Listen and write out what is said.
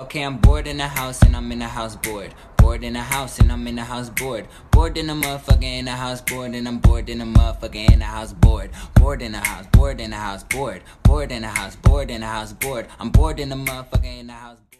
Okay, I'm bored in the house and I'm in the house bored. Bored in the house and I'm in the house bored. Bored in the motherfucker in the house bored and I'm bored in the motherfucker in the house bored. Bored in the house, bored in the house bored. Bored in the house, bored in the house bored. I'm bored in the motherfucker in the house. Hey,